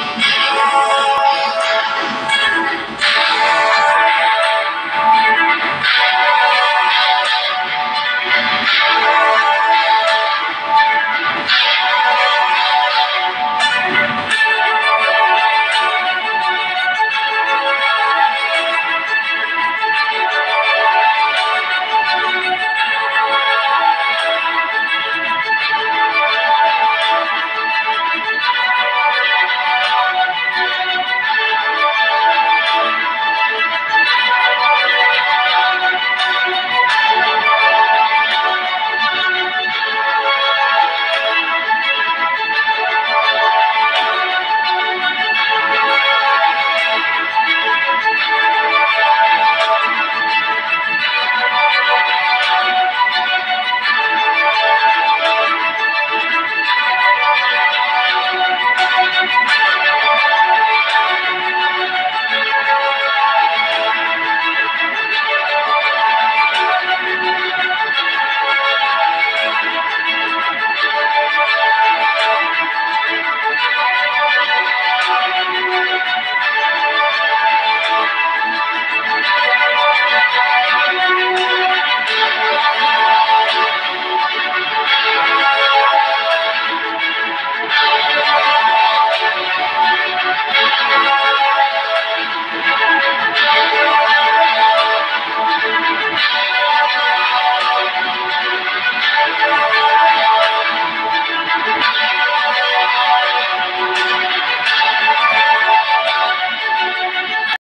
Yeah.